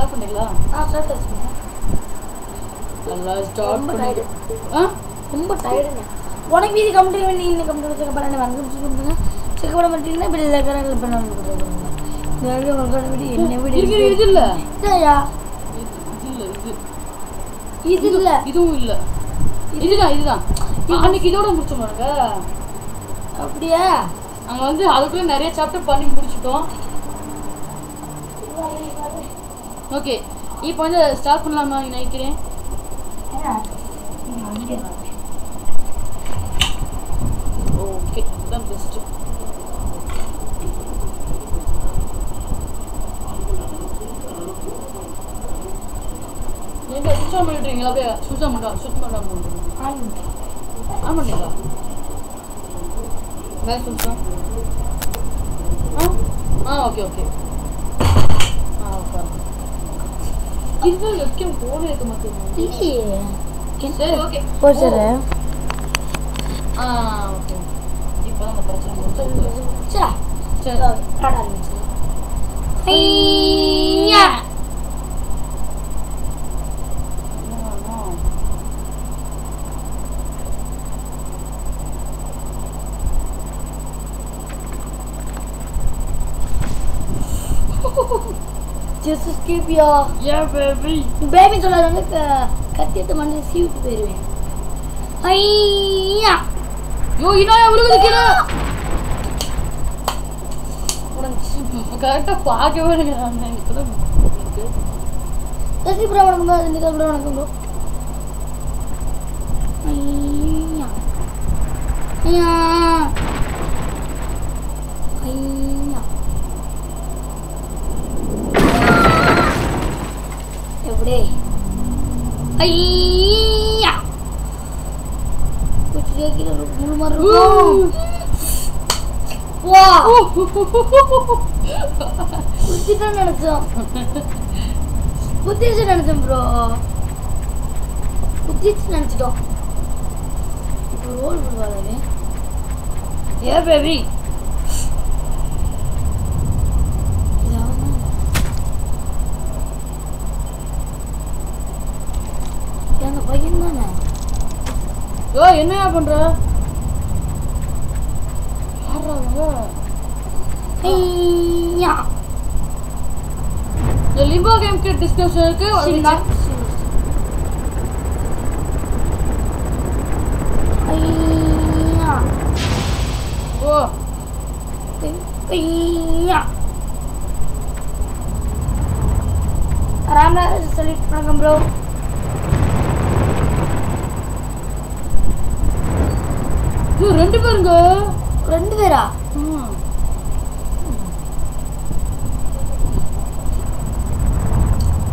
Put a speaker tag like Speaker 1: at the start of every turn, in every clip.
Speaker 1: Start பண்ணிங்களா
Speaker 2: ஆ start ஆச்சுங்க
Speaker 1: நல்லா ஸ்டார்ட்
Speaker 2: ரொம்ப
Speaker 1: பண்ணி
Speaker 2: tired.
Speaker 1: ஆ?
Speaker 2: ரொம்ப டயர்டுங்க உனக்கு மீதி கம்ப்ளீட் பண்ணி இந்த கம்ப்ளீட் செக் பண்ண வந்து கொடுத்துங்க செக் பண்ண மாட்டீங்கன்னா இப்படி இருக்கிற பண்ண கொடுத்துருங்க வீடு என்ன வீடு
Speaker 1: இது இல்ல
Speaker 2: இல்லையா
Speaker 1: இது இல்ல இது
Speaker 2: இது இல்லை.
Speaker 1: இதுவும் இல்ல. இதுதான் இதுதான். அன்னைக்கு இதோட முடிச்சோம் பாருங்க
Speaker 2: அப்படியா?
Speaker 1: நாங்க வந்து அதுக்குள்ள நிறைய சாப்டர் பண்ணி முடிச்சிட்டோம். ஓகே இப்போ வந்து ஸ்டார்ட் பண்ணலாமா நினைக்கிறேன் ஓகே இதுதான் பெஸ்ட் எங்க சுவிட்ச் ஆன் பண்ணிட்டுறீங்களா அப்படியே சுவிட்ச் ஆன் பண்ணா சுவிட்ச் பண்ணா பண்ணுறீங்க ஆன் பண்ணீங்களா வேற சுவிட்ச் ஆன் ஆ ஆ ஓகே ஓகே ஆ ஓகே இதுதான் வைக்கும் போன இருக்க மாட்டேங்குது
Speaker 2: இல்லையே
Speaker 1: சரி ஓகே
Speaker 2: ஓ சரி
Speaker 1: ஆ ஓகே இப்போதான் அந்த பிரச்சனை முடிஞ்சது
Speaker 2: சரி
Speaker 1: சரி
Speaker 2: ஆட ஆரம்பிச்சு ஐயா just skip yeah
Speaker 1: Yeah, baby.
Speaker 2: Baby சொல்லாத வந்து க- கத்தி எடுத்து மண்ணு சீவிட்டு போயிடுவேன் ஐயா.
Speaker 1: யோ இனாயா விழுகுது கீழே. கரெக்டாக பார்க்கவே.
Speaker 2: ரசி ப்ரோ வணக்கம் ப்ரோ. ரஞ்சிகா ப்ரோ வணக்கம் ப்ரோ. ஐயா. ஐயா. ஐயா எப்படி ஐயா. குச்சி கீழே முழு மாதிரி இருக்கும் வா. குச்சிதான் நினைச்சோம். குத்திச்சு நினைச்சோம் ப்ரோ குத்திச்சு நினைச்சிட்டோம். இப்போ ரோல் பண்ணுவாரு
Speaker 1: ஏ பேபி
Speaker 2: அந்த பையன்
Speaker 1: யோ என்னையா பண்ற?
Speaker 2: ஐயா.
Speaker 1: இந்த லிம்போ கேம் கிட் check-
Speaker 2: ஐயா.
Speaker 1: ஓ.
Speaker 2: ஐயா. ராமராஜ் சொல்லிட்டு வணக்கம் ப்ரோ
Speaker 1: ரெண்டு பேருங்க?
Speaker 2: ரெண்டு பேரா?
Speaker 1: ம்.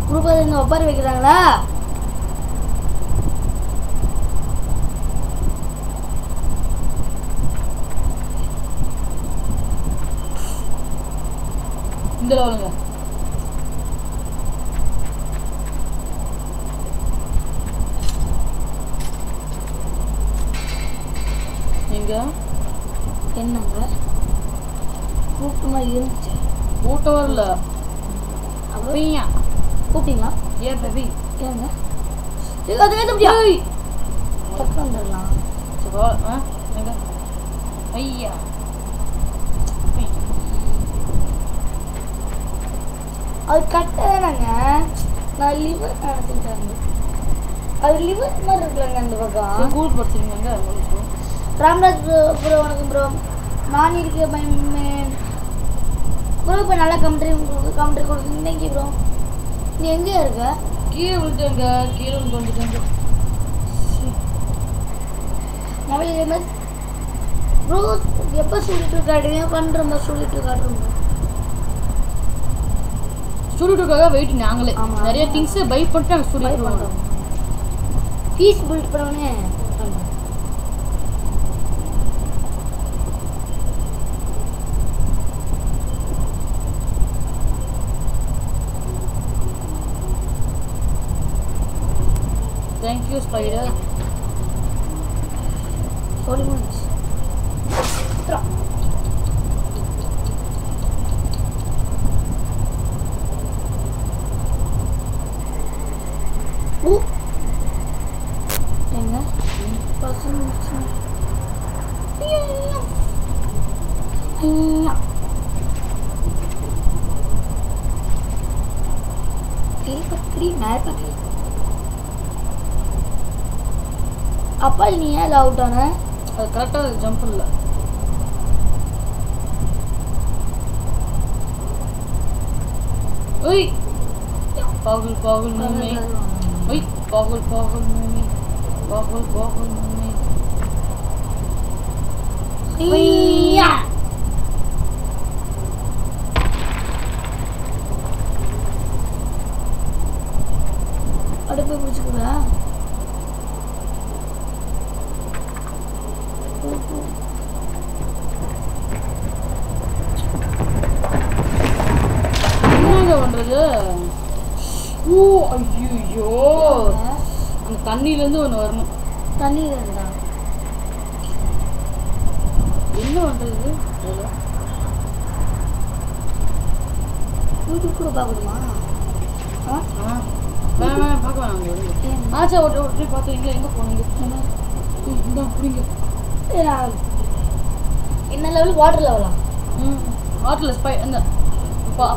Speaker 2: குரூப் இந்த ஒப்பாரி வைக்கிறாங்களா?
Speaker 1: இந்த லெவலுங்க எங்க
Speaker 2: என்னங்க கூப்பிட்டு மாதிரி இருந்துச்சு
Speaker 1: வரல அப்படியா
Speaker 2: கூப்பிட்டீங்களா?
Speaker 1: ஏ பேபி
Speaker 2: ஏங்க? சரி, அது வேணும் அப்படியா டக்கு வந்துடலாம்.
Speaker 1: சரி ஆ எங்க? ஐயா.
Speaker 2: அது கட்ட தானங்க. நான் லிவர் நினச்சிட்டாங்க அது லிவர் மாதிரி இருக்குல்லங்க அந்த பக்கம்
Speaker 1: படிச்சிருக்கீங்க உங்களுக்கு
Speaker 2: ராம்ராஜ் ப்ரோ வணக்கம் ப்ரோ நான் இருக்க பயமேன் ப்ரோ இப்போ நல்லா கமெண்ட்ரி கமெண்ட்ரி கொடுக்குறீங்க தேங்க்யூ ப்ரோ நீ எங்கே இருக்க?
Speaker 1: கீழே விழுந்துங்க கீழே விழுந்து வந்துட்டாங்க
Speaker 2: மொபைல் கேமர் ப்ரோ எப்போ சொல்லிட்டு காட்டுவீங்க பண்ணுறோம் சொல்லிட்டு காட்டுறோம்
Speaker 1: ஸ்டூடியோக்காக வெயிட் நாங்களே. நிறைய திங்ஸ் பை பண்ணிட்டு நாங்கள் ஸ்டூடியோ
Speaker 2: பண்ணுறோம் பீஸ் பில்ட் பண்ணவனே. பண்ணுறோம்
Speaker 1: தேங்க்யூ ஸ்பைடர்
Speaker 2: சொல்லி முடிச்சு இப்படி மேலே பார்க்கல அப்பா நீ ஏன் அவுட் ஆன
Speaker 1: அது கரெக்டாக ஜம்ப் இல்லை. ஒய் பாகுல் பாகுல் மூமே ஒய் பாகுல் பாகுல் மூமே பாகுல் பாகுல் மூமே
Speaker 2: ஐயா! அப்படியே போய் பிடிச்சிக்கிறா
Speaker 1: என்னங்க பண்றது ஓ ஐயோ. அந்த தண்ணியிலேருந்து ஒன்று வரணும்.
Speaker 2: தண்ணி இருந்தா
Speaker 1: என்ன பண்றது?
Speaker 2: யூடியூப் கூட பார்க்கணுமா? ஆ?
Speaker 1: ஆ. வேணாம் வேணாம் பார்க்க வேணாம்? ஆச்சா ஒரு ஒரு ட்ரிப் பார்த்தீங்களா எங்கே போனீங்க? இந்த பிடிங்க
Speaker 2: என்ன லெவல் வாட்டர் லெவலா
Speaker 1: ம் ஆட்டில் ஸ்பை அந்த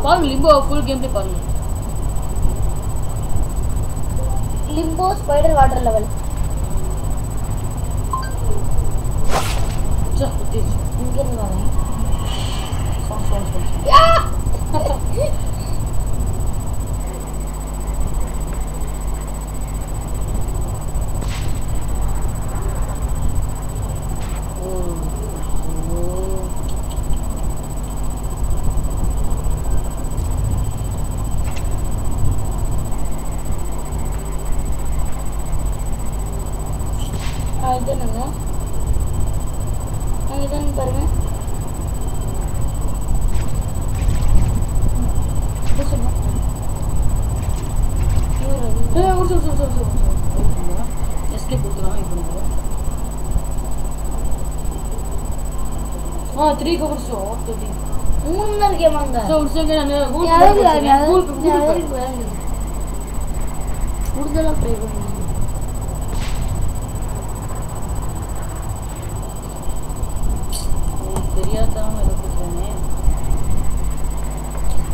Speaker 1: பாருங்க லிம்போ ஃபுல் கேம் பாருங்க.
Speaker 2: லிம்போ ஸ்பைடர் வாட்டர் லெவல் இங்க இருந்து வரேன்
Speaker 1: சாங் சாங் சாங் ஓ ஓ
Speaker 2: ஆ, இது என்னங்க ஆ, இது என்ன பாருங்க இது சொன்னா. இவரு அது.
Speaker 1: ஏய் ஒரு நிமிஷம், ஒரு நிமிஷம், ஒரு நிமிஷம், ஒரு நிமிஷம். எஸ்கேப் கொடுத்துலாம் இப்போ நம்ம ஆ த்ரீ கவர்ஸோ தேர்ட்டி
Speaker 2: மூணு தான் இருக்கேமாங்க
Speaker 1: ஸோ கூகுள்
Speaker 2: யாராவது
Speaker 1: கூகுள்
Speaker 2: யாராவது வேலை முடிஞ்செல்லாம் ட்ரை பண்ணுங்க
Speaker 1: தெரியாதவங்க ஏதோ கொடுக்குறானே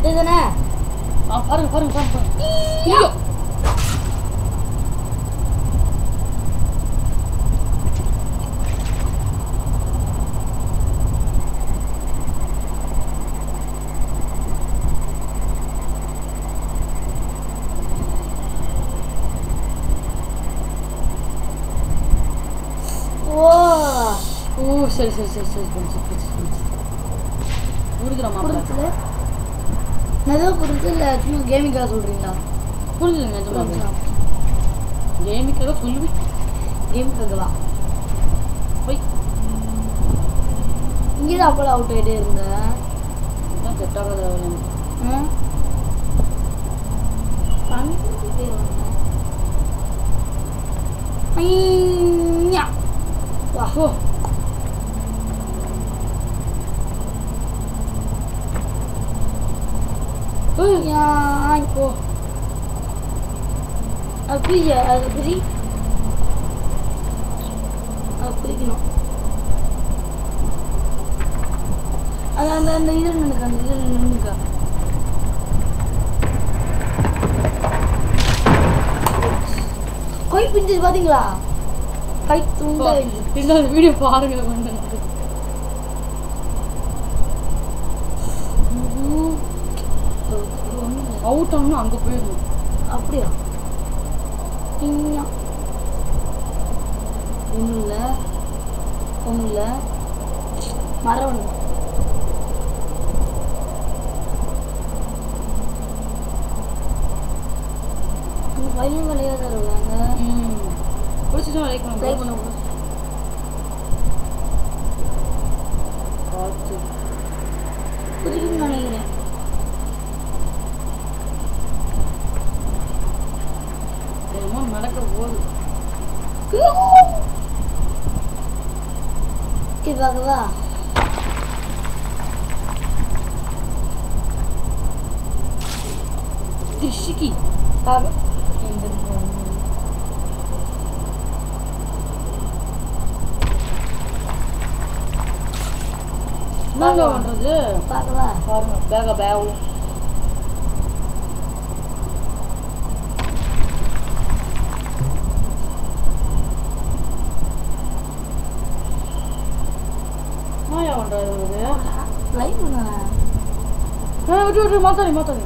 Speaker 2: இதுதானே
Speaker 1: ஆ பாருங்க பாருங்க பாருங்க பாருங்க ஐயோ
Speaker 2: ஓ
Speaker 1: ஓ சரி சரி சரி சரி புரிஞ்சு புரிஞ்சு புரிஞ்சு மாப்பிள்ள
Speaker 2: புரிஞ்சுல நிறைய புரிஞ்சு இல்லை சும்மா கேமிங்காக சொல்கிறீங்களா
Speaker 1: புரிஞ்சுது நிஜமா கேமிக்காக சொல்லி
Speaker 2: கேமுக்காகவா?
Speaker 1: போய்.
Speaker 2: இங்கே தான் அப்போலாம் அவுட் ஆகிட்டே இருந்தேன்
Speaker 1: இதுதான் செட் ஆகாத.
Speaker 2: ம் பண்ணிட்டே வந்தேன். ஐயா. வா.
Speaker 1: ஓ.
Speaker 2: அது பிரி அது பிரி அது பிரிக்கணும் அது அந்த அந்த இது நின்னுக்க அந்த இது நின்னுக்க கை பிஞ்சிச்சு பாத்தீங்களா கை துண்டா
Speaker 1: பின்னாடி வீடியோ பாருங்க வந்து அவுட் ஆகணும் அங்கே போயிடணும்.
Speaker 2: அப்படியா? ஒன்றும் இல்லை ஒன்றும் இல்லை மரம் ஒன்று அந்த பையன் விளையாத இருக்காங்க
Speaker 1: ம். பிடிச்சிட்டு லைக்
Speaker 2: ட்ரை
Speaker 1: பண்ணுங்க
Speaker 2: பண்ண
Speaker 1: பார்த்து
Speaker 2: புரியும்னு நினைக்கிறேன்
Speaker 1: என்னமோ நடக்க போகுது
Speaker 2: இது பார்க்கவா
Speaker 1: திருஷிக்கி
Speaker 2: பார்க்க
Speaker 1: என்னங்க பண்றது
Speaker 2: பார்க்கவா
Speaker 1: பாருங்க பேக பேவும் Giorgio, mátale, mátale.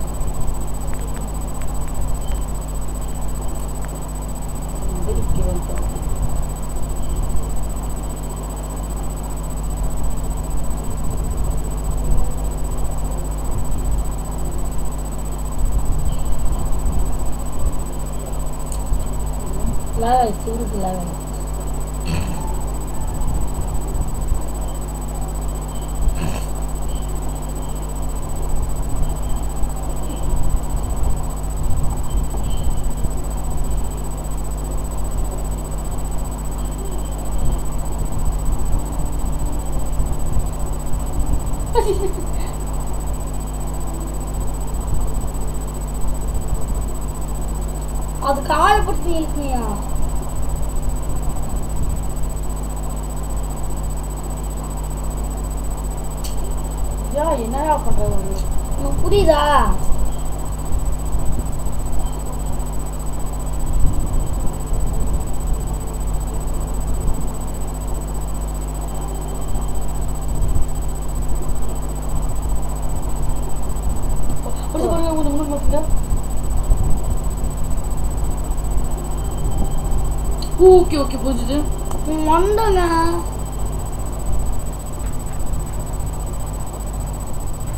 Speaker 2: Claro, el claro. அது காயப்படுத்தி இருக்குயா
Speaker 1: யா என்னடா இவரு?
Speaker 2: உனக்கு புரியுதா?
Speaker 1: பிடிச்சு பாருங்க கொஞ்சம் முன்னாடி மாத்துங்க ஓகே ஓகே புரிஞ்சுது?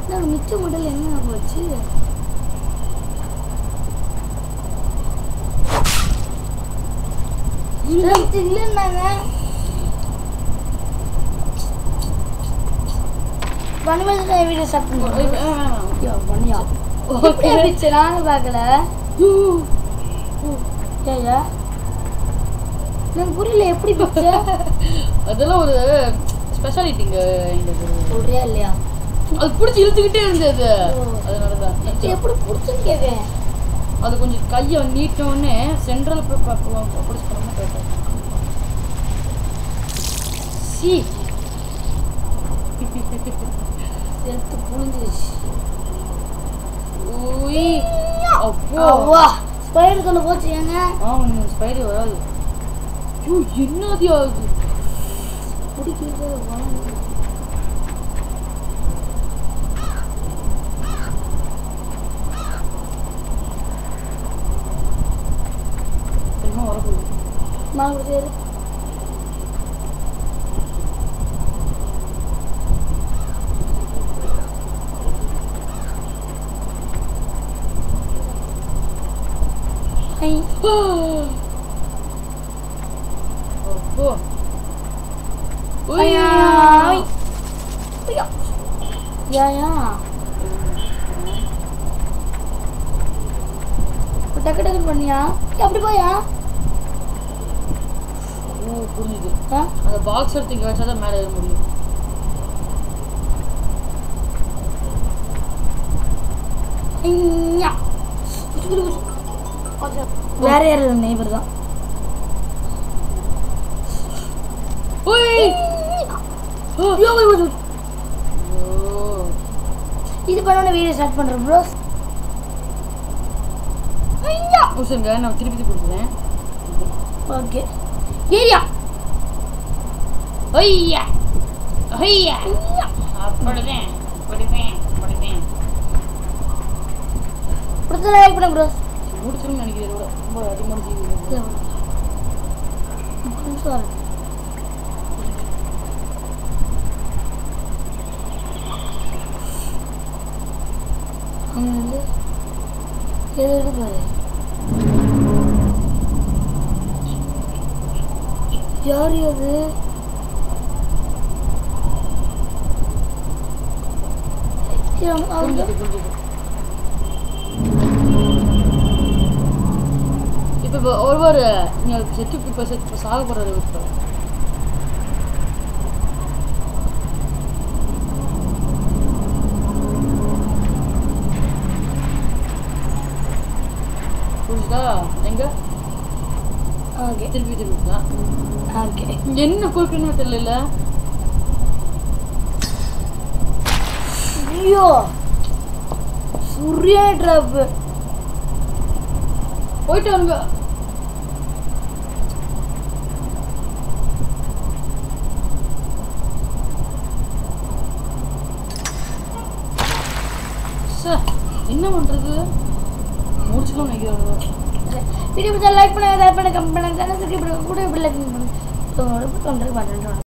Speaker 2: நான் மிச்ச மண்டல் என்ன போச்சு இல்லைன்னாங்க பனிமேல வீடியோ ஸ்டார்ட் பண்ணுவோம்
Speaker 1: ஓகே.
Speaker 2: நானும் பார்க்கல. ஏயா எனக்கு புரியல எப்படி பிடிச்ச
Speaker 1: அதெல்லாம் ஒரு ஸ்பெஷாலிட்டிங்க இந்த
Speaker 2: சொல்றியா இல்லையா?
Speaker 1: அது பிடிச்சி இழுத்துக்கிட்டே இருந்தது. அதனால தான்
Speaker 2: எப்படி பிடிச்சுன்னு கேட்கேன்
Speaker 1: அது கொஞ்சம் கையை நீட்டோடனே சென்ட்ரல் பிடிச்சி பண்ணாமல் கரெக்டாக
Speaker 2: சி. எடுத்து புழிஞ்சிருச்சு.
Speaker 1: அப்போ.
Speaker 2: ஸ்பைடர் கொண்டு போச்சு ஏங்க?
Speaker 1: ஆமாம் ஸ்பைரி வராது. ஐயோ என்னது அது
Speaker 2: பிடிக்கிறது
Speaker 1: என்ன வரப்போகுது
Speaker 2: நான் சரி ஐ
Speaker 1: அப்போ
Speaker 2: ஐயா
Speaker 1: உய்
Speaker 2: ஐயா யா யா டக்கு டக்கு பண்ணியா? அப்படி போயா?
Speaker 1: ஓ புரிஞ்சுது
Speaker 2: ஆ?
Speaker 1: அந்த பாக்ஸ் எடுத்து இங்கே வச்சா தான் மேலே ஏற முடியும்.
Speaker 2: வேற யாரும் நெய்பர் தான்.
Speaker 1: உய் ஓ.
Speaker 2: ஐயோ, ஐயோ, ஐயோ.
Speaker 1: ஓ.
Speaker 2: இது பண்ண வீடியோ ஸ்டார்ட் பண்றேன் ப்ரோ ஐயா!
Speaker 1: சரிங்க நான் திருப்பி கொடுக்குறேன்.
Speaker 2: ஓகே ஏரியா!
Speaker 1: ஐயா! ஐயா!
Speaker 2: கொடுத்து லைக் பண்ண ப்ரோ
Speaker 1: முடிச்சிருன்னு நினைக்கிறேன் ரொம்ப அதிகமான ஜீவி
Speaker 2: நிமிஷம் வரேன். அங்க வந்து எது எது பாரு யார் அது ஏய், அவங்க- அவங்க
Speaker 1: புரிஞ்சுது புரிஞ்சுது இப்போ இப்போ ஒருவர் நீங்கள் செத்து இப்போ செத்து எங்கே
Speaker 2: ஓகே
Speaker 1: திருப்பி திருப்பி
Speaker 2: ஓகே
Speaker 1: என்ன கொடுக்கணும் தெரியல
Speaker 2: ஐயோ சுரியா ட்ராப்
Speaker 1: போயிட்டு வாங்க என்ன பண்றது முடிச்சுக்கணும் நினைக்கிறாங்க நினைக்கிறேன்
Speaker 2: வீடியோ பிடிச்சா லைக் பண்ணுங்கள் லைக் பண்ணுங்க கமெண்ட் பண்ணுங்கள் சேனல் சப்ஸ்கிரைப் பண்ணுங்கள் கூட இப்படி லைக் பண்ணுங்க தொண்ணூறு தொண்ணூறு பன்னெண்டு